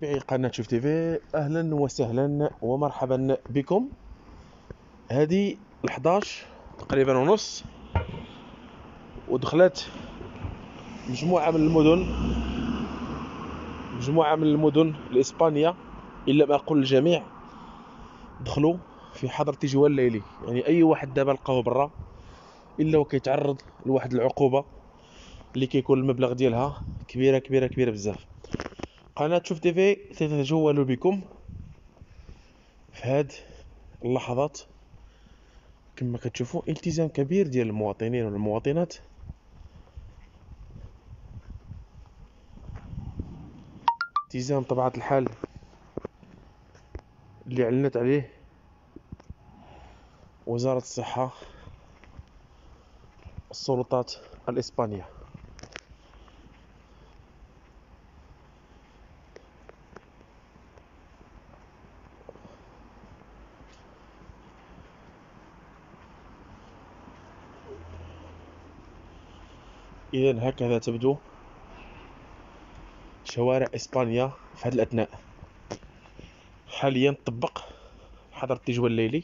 متابعي قناة شوف تيفي أهلا وسهلا ومرحبا بكم. هذه ال11 تقريبا ونص ودخلت مجموعة من المدن مجموعة من المدن الإسبانية إن لم أقل الجميع دخلوا في حظر التجوال الليلي يعني أي واحد دابا لقاه برا إلا وكيتعرض لواحد العقوبة اللي كيكون المبلغ ديالها كبيرة كبيرة كبيرة بزاف. قناة شوف تيفي تتجول بكم في هاد اللحظات. كما كتشوفوا التزام كبير ديال المواطنين والمواطنات. التزام طبيعة الحال اللي اعلنت عليه وزارة الصحة السلطات الإسبانية. إذا هكذا تبدو شوارع إسبانيا في هذه الأثناء. حاليا طبق حظر التجوال الليلي.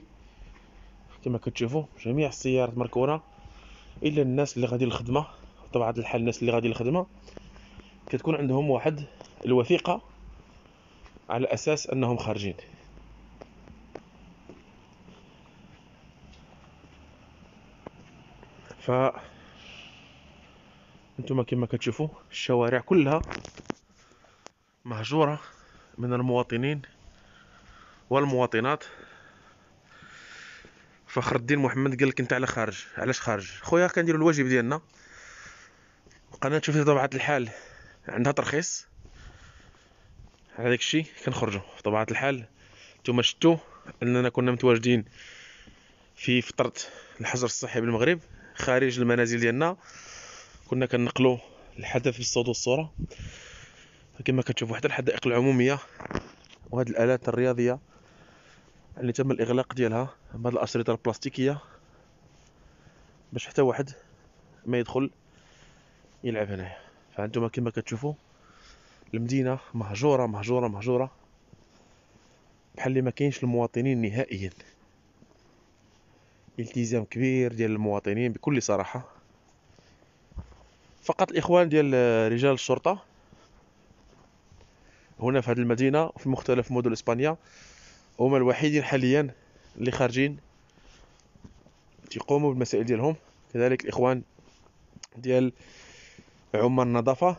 كما كتشوفوا جميع السيارات مركونة إلا الناس اللي غادي للخدمة. بطبيعة الحال الناس اللي غادي للخدمة. كتكون عندهم واحد الوثيقة على أساس أنهم خارجين. ف أنتم كما كتشوفوا الشوارع كلها مهجورة من المواطنين والمواطنات. فخر الدين محمد قال لك انت على خارج علاش خارج؟ خويا كنديروا الواجب ديالنا. قناة شوفي طبيعة الحال عندها ترخيص. على داك الشيء كنخرجوا بطبيعه الحال. نتوما شفتوا اننا كنا متواجدين في فتره الحجر الصحي بالمغرب خارج المنازل ديالنا. كنا كنقلوا الحدث بالصوت والصورة. كما كتشوفوا حتى الحدائق العمومية وهذه الآلات الرياضية اللي تم الإغلاق ديالها بهذه الأشرطة البلاستيكية باش حتى واحد ما يدخل يلعب هنايا. فانتم كما كتشوفوا المدينة مهجورة مهجورة مهجورة بحال اللي ما كاينش المواطنين نهائيا. التزام كبير ديال المواطنين بكل صراحة. فقط الإخوان ديال رجال الشرطة هنا في هذه المدينة وفي مختلف مدن اسبانيا هما الوحيدين حاليا اللي خارجين تيقوموا بالمسائل ديالهم. كذلك الإخوان ديال عمال النظافة.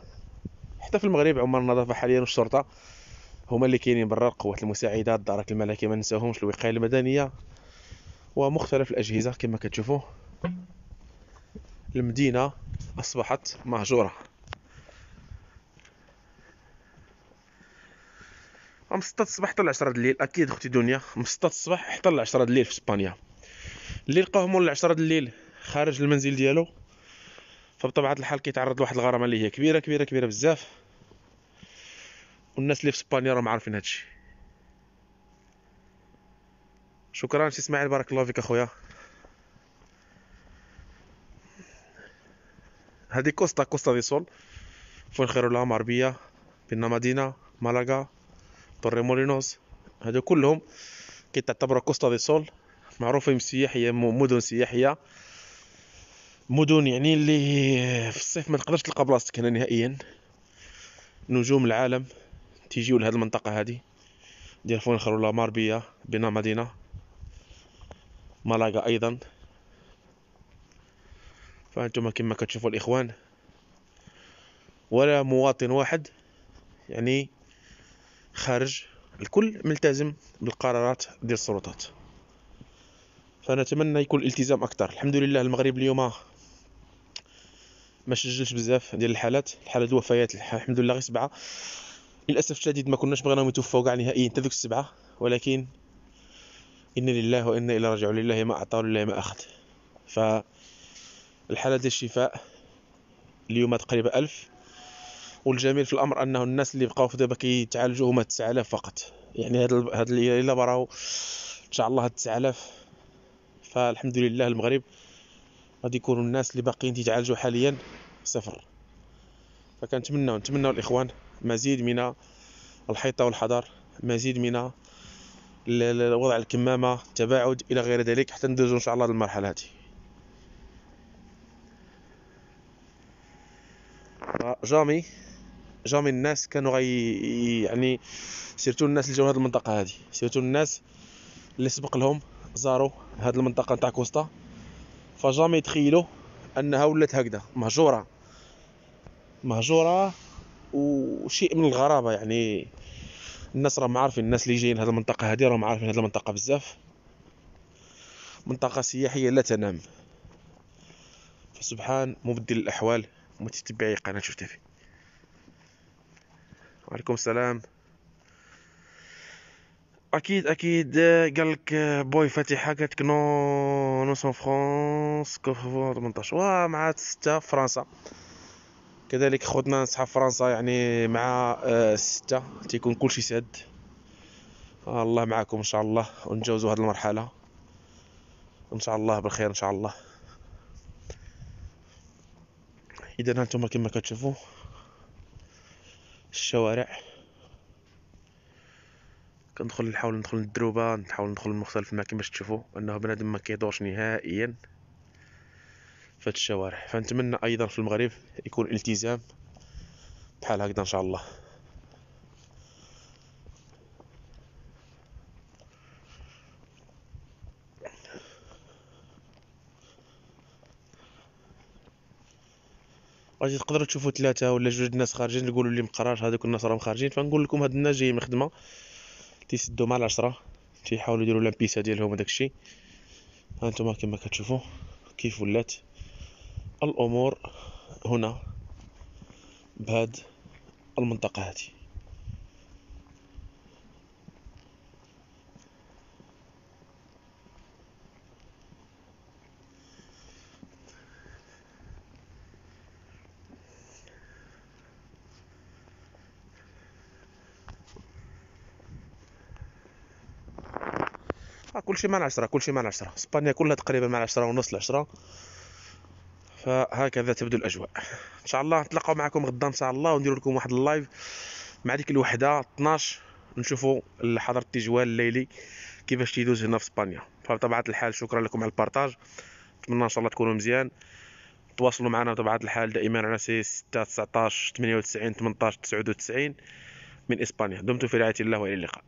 حتى في المغرب عمال النظافة حاليا والشرطة هما اللي كاينين برا القوات المساعدة الدارات الملكيه ما ننساهمش الوقاية المدنية ومختلف الأجهزة كما كتشوفوا. المدينة أصبحت مهجورة. من 6 الصباح حتى 10 الليل. أكيد أختي دنيا من 6 الصباح حتى 10 الليل في إسبانيا. اللي لقاه مول 10 الليل؟ خارج المنزل ديالو. فبطبيعة الحال كيتعرض لواحد الغرامة اللي هي كبيرة كبيرة كبيرة بزاف. والناس اللي في إسبانيا راهم عارفين هادشي. شكرا سي إسماعيل بارك الله فيك أخويا. هذه كوستا كوستا دي سول. فوينخيرولا ماربيا بينالمادينا مالاغا توريمولينوس هادو كلهم كيتعتبروا كوستا دي سول. معروفين سياحيه مدن سياحية. مدن يعني اللي في الصيف ما تقدرش تلقى بلاصتك هنا نهائيا. نجوم العالم تيجيو لهاد المنطقة هادي ديال فوين ماربيا بنا مدينة مالاغا أيضا. فأنتم كما كتشوفوا الإخوان ولا مواطن واحد يعني خارج الكل ملتزم بالقرارات ديال السلطات. فنتمنى يكون الالتزام أكثر. الحمد لله المغرب اليوم ما سجلش بزاف ديال الحالات. الحالات الوفيات الحمد لله غير سبعة. للأسف الشديد ما كناش بغيناهم يتوفوا كاع نهائيا حتى السبعة ولكن إن لله وإنا إلى راجعون لله ما أعطى ولله ما أخذ. فالحالة ديال الشفاء اليوم تقريبا ألف. والجميل في الأمر أنه الناس اللي بقاو دابا كيتعالجوا هما 9000 فقط. يعني هاد هاد إلا براو إن شاء الله هاد 9000 فالحمد لله المغرب غادي يكونوا الناس اللي باقيين تيتعالجوا حاليا صفر. فكنتمناو نتمناو الإخوان مزيد من الحيطة والحذر مزيد من ال- ال- وضع الكمامة التباعد إلى غير ذلك حتى ندوزو إن شاء الله للمرحلة هذه. jamais. jamais الناس كانوا غي يعني surtout الناس اللي جاو هاد المنطقة هادي. surtout الناس اللي سبق لهم زاروا هاد المنطقة نتاع كوستا. فجامي يتخيلوا أنها ولات هكذا مهجورة. مهجورة وشيء من الغرابة يعني. الناس راهم عارفين الناس اللي جايين هاد المنطقة هادي راهم عارفين هاد المنطقة بزاف. منطقة سياحية لا تنام. فسبحان مبدل الأحوال. متتبعي قناة شوف تيفي. وعليكم السلام. أكيد أكيد قال لك بوي فاتحه قالت نو نو سون فرانس كوفو 18 وا مع ستة فرنسا. كذلك خوتنا اصحاب فرنسا يعني مع آه، ستة. تيكون كلشي ساد. الله معكم إن شاء الله. ونتجاوزوا هذه المرحلة. إن شاء الله بالخير إن شاء الله. إذا هانتوما كما كتشوفوا الشوارع. كندخل نحاول ندخل للدروبة نحاول ندخل لمختلف الاماكن باش تشوفوا أنه بنادم ما كيدورش نهائيا في هاد الشوارع. فنتمنى أيضا في المغرب يكون التزام بحال هكذا إن شاء الله. غادي تقدروا تشوفوا ثلاثة ولا جوج الناس خارجين تقولوا لي مقراش هذوك الناس راهم خارجين فنقول لكم هاد الناس جايين من الخدمة تيسدوا مع العشرة تيحاولوا يديروا لامبيسا ديالهم وداك الشيء. هانتوما كما كتشوفوا كيف ولات الأمور هنا بهاد المنطقة هذه كل شيء مع العشرة كل شيء مع العشرة. إسبانيا كلها تقريبا مع العشرة ونص العشرة. فهكذا تبدو الأجواء. إن شاء الله نتلاقاو معكم غدا إن شاء الله ونديروا لكم واحد ال live مع ديك الوحدة 12 نشوفوا حظر التجوال الليلي كيفاش تيدوز هنا في إسبانيا. فبطبيعة الحال شكرا لكم على ال partage. نتمنى إن شاء الله تكونوا مزيان. تواصلوا معنا بطبيعة الحال دائما على سي 6 19 98 18 99 من إسبانيا. دمتم في رعاية الله وإلى اللقاء.